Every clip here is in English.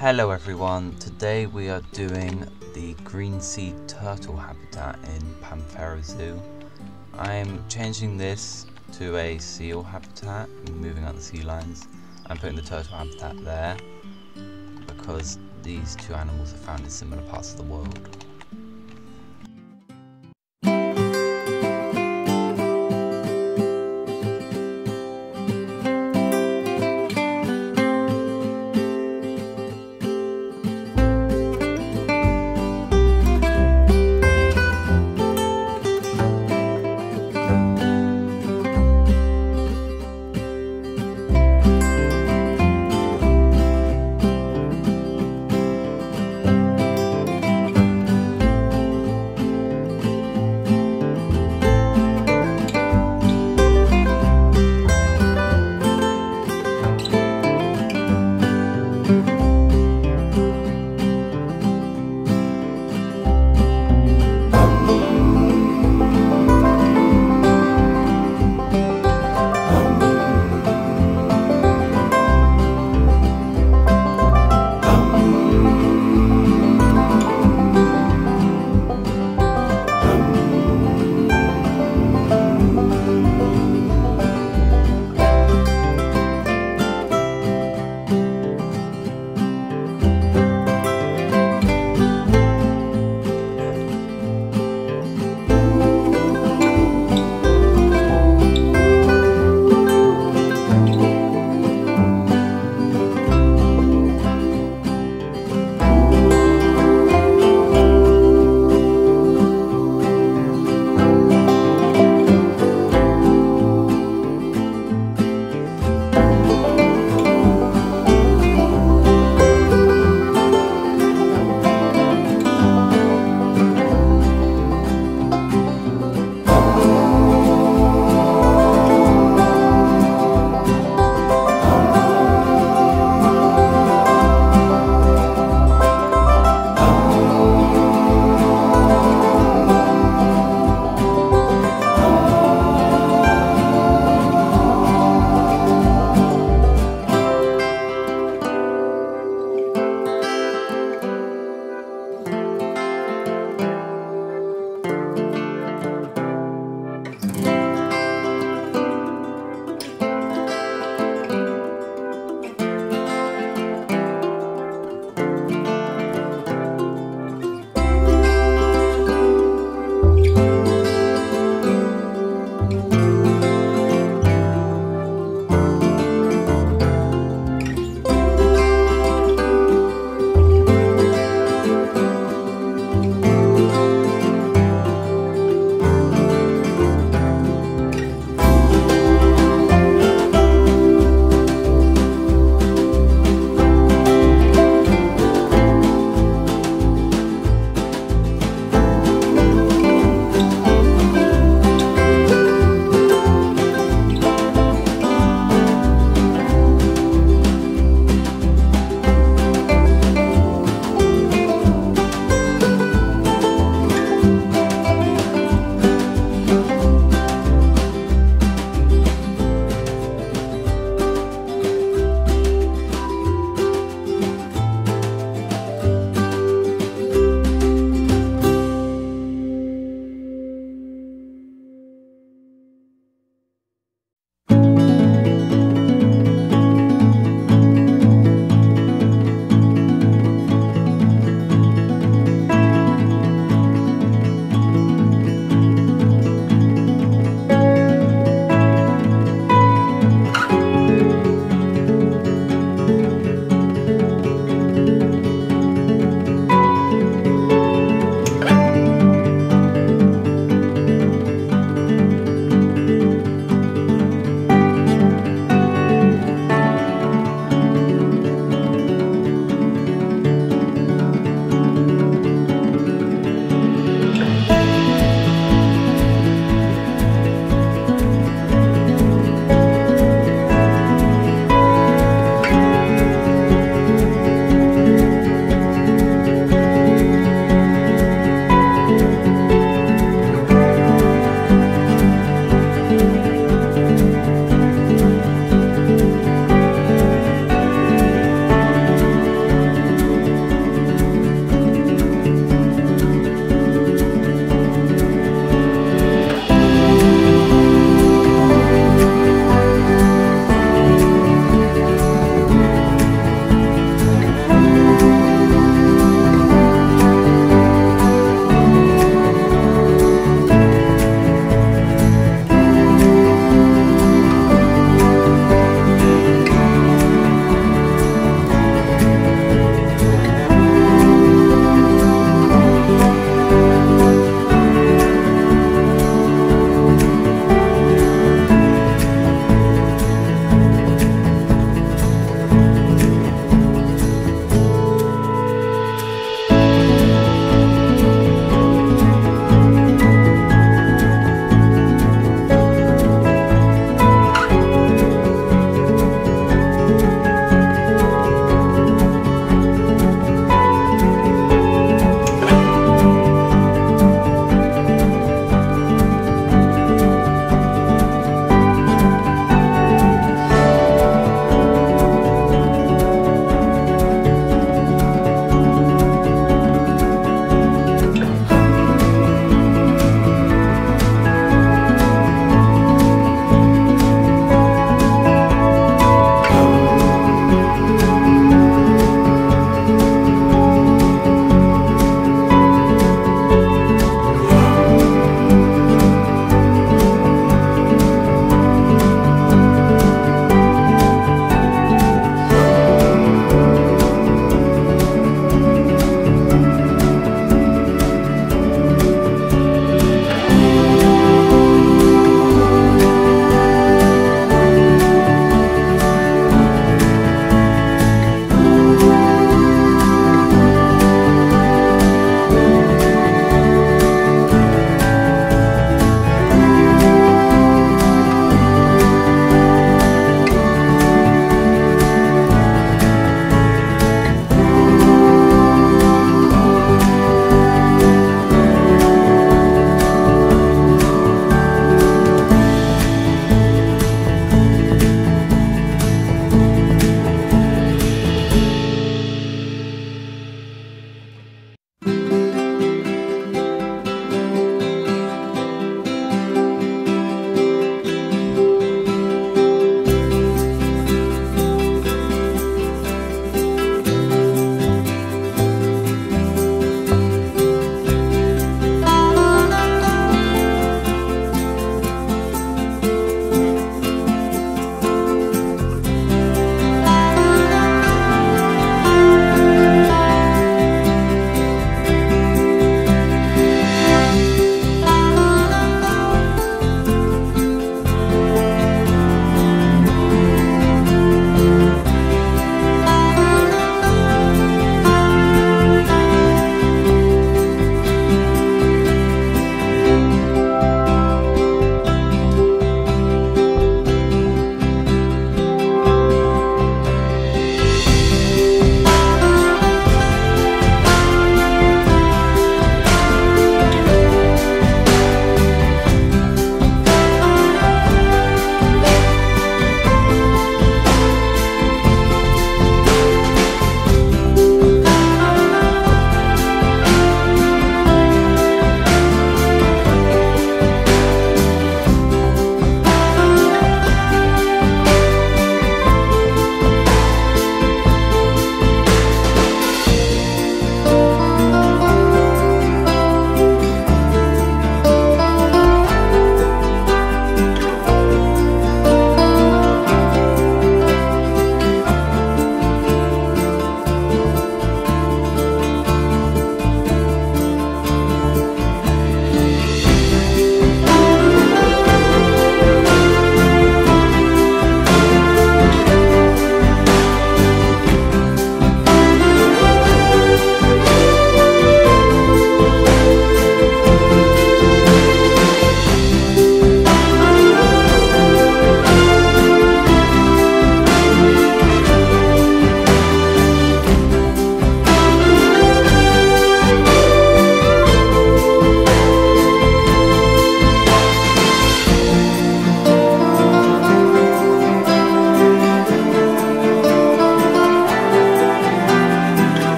Hello everyone, today we are doing the green sea turtle habitat in Panthera Zoo. I'm changing this to a seal habitat, moving out the sea lions. I'm putting the turtle habitat there because these two animals are found in similar parts of the world.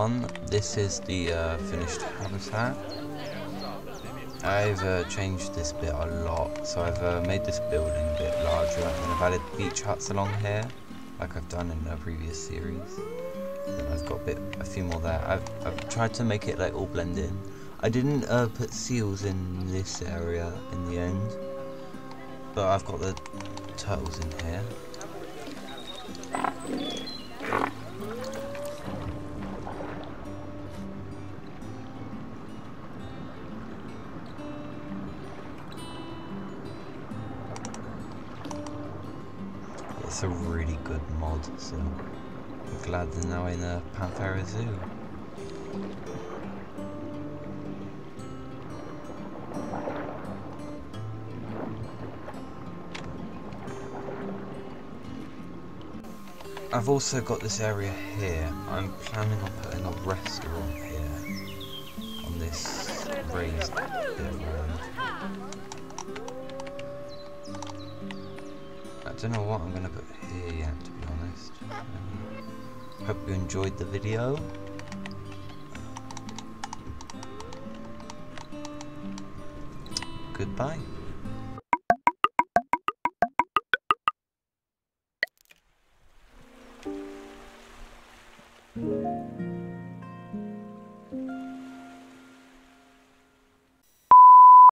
Everyone, this is the uh, finished habitat. I've uh, changed this bit a lot, so I've uh, made this building a bit larger and I've added beach huts along here, like I've done in a previous series. I've got a bit, a few more there. I've, I've tried to make it like all blend in. I didn't uh, put seals in this area in the end, but I've got the turtles in here. A really good mod, so I'm glad they're now in a Panthera Zoo. I've also got this area here. I'm planning on putting a restaurant here on this raised bit of. Don't know what I'm going to put here yet, to be honest. Um, hope you enjoyed the video. Goodbye.